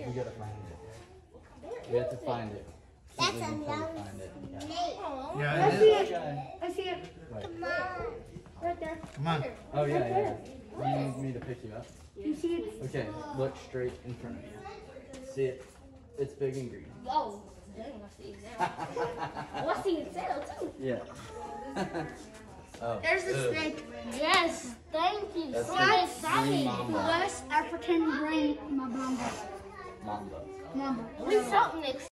here. We gotta find it. We have to find it. That's we a can long find it. Snake. Yeah, I see it. I see it. Wait. Come on. Right there. Come on. Oh yeah, yeah. You need me to pick you up? You see it? Okay, look straight in front of you. See it? It's big and green. Oh, What's I see it now. I see it sail too. Yeah. oh. There's the ugh. snake. Yes, thank you. That's so the exciting. West African green mamba. Mamba. Mamba. We something.